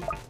you